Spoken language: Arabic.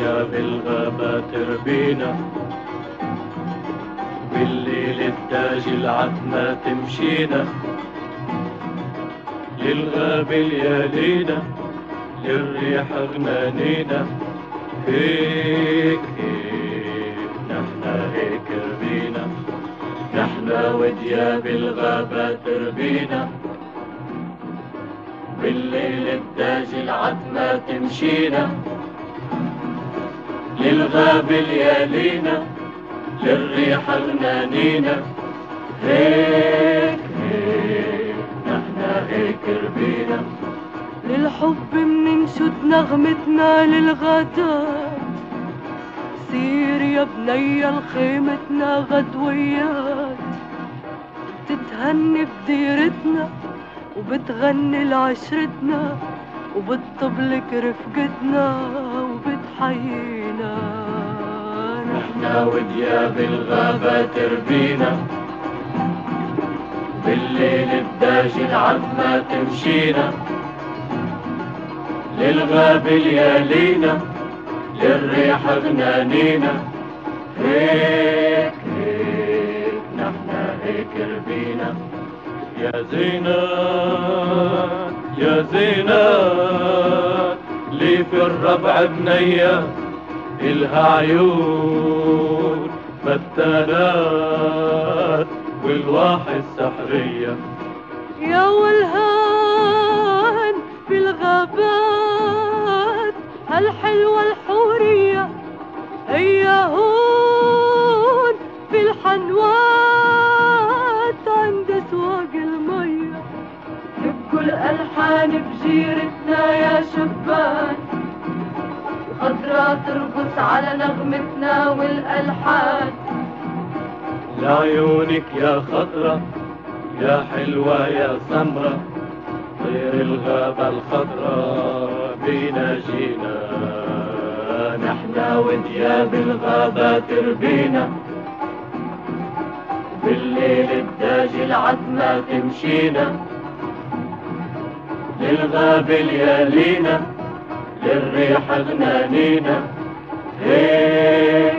ودياب الغابة تربينا. بالليل التاج العتمة تمشينا. للغاب يالينا للريح غنانينا هيك هيك نحنا هيك ربينا. نحنا ودياب الغابة تربينا. بالليل التاج العتمة تمشينا. للغاب ليالينا للريح غنانينا هيك هيك نحنا هيك ربينا. للحب مننشد نغمتنا للغداء سير يا بنية لخيمتنا غدويات. بتتهني بديرتنا وبتغني لعشرتنا وبتطبلك رفقتنا. وبتحيينا نحنا ودياب الغابة تربينا. بالليل الداج العتمة تمشينا. للغاب ليالينا للريح غنانينا هيك هيك نحنا هيك ربينا. يا زينات يا زينات لي في الربع بنية إلها عيون فتانات والواحد سحرية. يا والهان في الغابات هالحلوة الحورية هي هون في الحنوات بجيرتنا يا شبان. خضرا ترقص على نغمتنا والألحان. لعيونك يا خضرة يا حلوة يا سمرة طير الغابة الخضراء بينا جينا. نحنا ودياب الغابة تربينا. بالليل الداج العتمة تمشينا. للغاب ليالينا للريح أغنانينا هيه